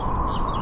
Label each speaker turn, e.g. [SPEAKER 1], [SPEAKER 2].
[SPEAKER 1] あ